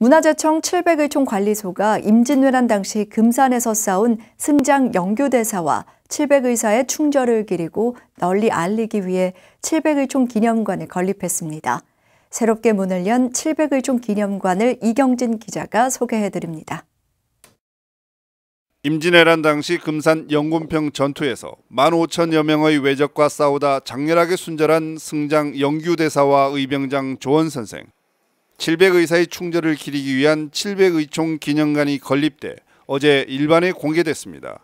문화재청 700의 총 관리소가 임진왜란 당시 금산에서 싸운 승장 영교대사와 700의사의 충절을 기리고 널리 알리기 위해 700의 총 기념관을 건립했습니다. 새롭게 문을 연 700의 총 기념관을 이경진 기자가 소개해드립니다. 임진왜란 당시 금산 영군평 전투에서 15,000여 명의 외적과 싸우다 장렬하게 순절한 승장 영규대사와 의병장 조원 선생, 700의사의 충절을 기리기 위한 700의총 기념관이 건립돼 어제 일반에 공개됐습니다.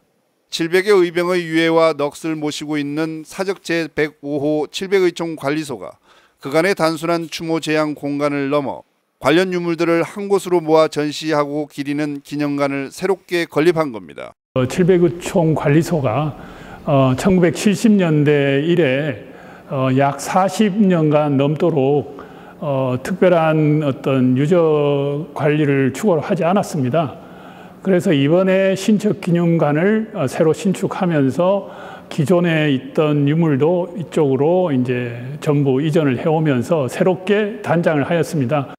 700의 의병의 유해와 넋을 모시고 있는 사적 제 105호 700의총 관리소가 그간의 단순한 추모 제양 공간을 넘어 관련 유물들을 한 곳으로 모아 전시하고 기리는 기념관을 새롭게 건립한 겁니다. 700의총 관리소가 1970년대 어, 이래 어, 약 40년간 넘도록 어, 특별한 어떤 유저 관리를 추구를 하지 않았습니다. 그래서 이번에 신축 기념관을 어, 새로 신축하면서 기존에 있던 유물도 이쪽으로 이제 전부 이전을 해오면서 새롭게 단장을 하였습니다.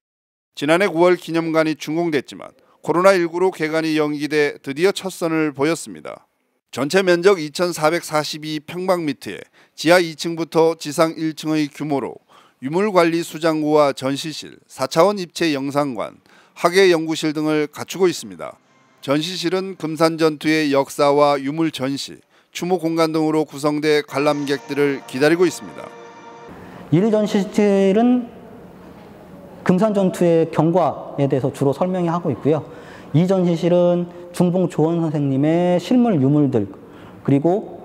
지난해 9월 기념관이 준공됐지만 코로나19로 개관이 연기돼 드디어 첫 선을 보였습니다. 전체 면적 2,442평방미터에 지하 2층부터 지상 1층의 규모로 유물관리 수장고와 전시실, 4차원 입체 영상관, 학예 연구실 등을 갖추고 있습니다. 전시실은 금산 전투의 역사와 유물 전시, 추모 공간 등으로 구성돼 관람객들을 기다리고 있습니다. 1 전시실은 금산 전투의 경과에 대해서 주로 설명이 하고 있고요. 2 전시실은 중봉 조원 선생님의 실물 유물들 그리고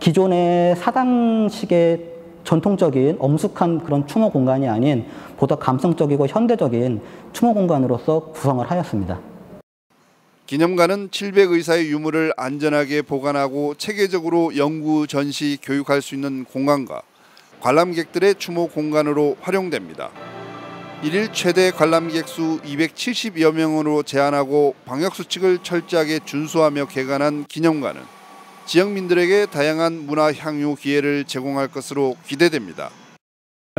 기존의 사당식의 전통적인 엄숙한 그런 추모 공간이 아닌 보다 감성적이고 현대적인 추모 공간으로서 구성을 하였습니다. 기념관은 700의사의 유물을 안전하게 보관하고 체계적으로 연구, 전시, 교육할 수 있는 공간과 관람객들의 추모 공간으로 활용됩니다. 1일 최대 관람객 수 270여 명으로 제한하고 방역수칙을 철저하게 준수하며 개관한 기념관은 지역민들에게 다양한 문화 향유 기회를 제공할 것으로 기대됩니다.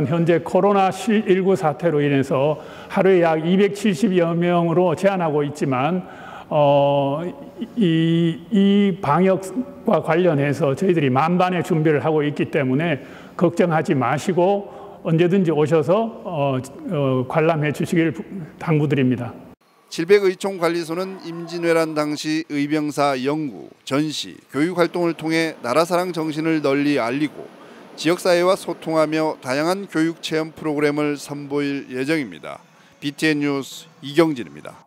현재 코로나19 사태로 인해서 하루에 약 270여 명으로 제한하고 있지만 어, 이, 이 방역과 관련해서 저희들이 만반의 준비를 하고 있기 때문에 걱정하지 마시고 언제든지 오셔서 어, 어, 관람해 주시길 당부드립니다. 700의총관리소는 임진왜란 당시 의병사 연구, 전시, 교육 활동을 통해 나라사랑 정신을 널리 알리고 지역사회와 소통하며 다양한 교육 체험 프로그램을 선보일 예정입니다. BTN 뉴스 이경진입니다.